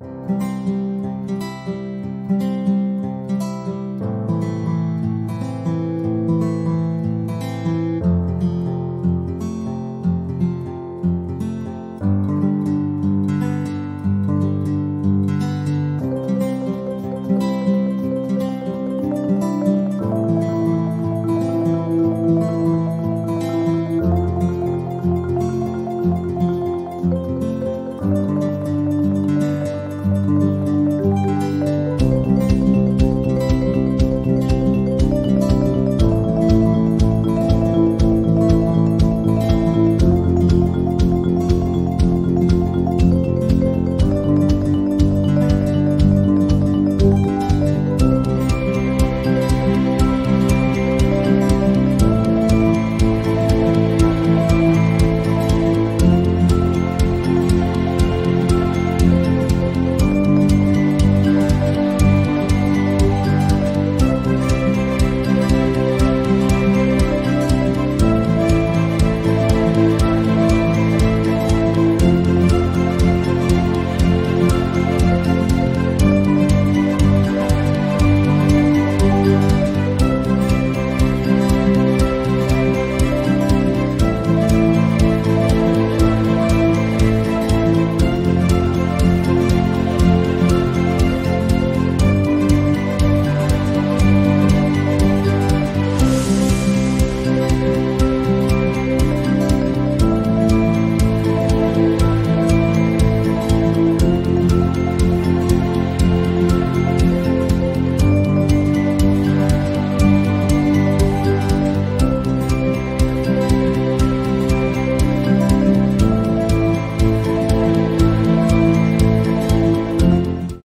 Música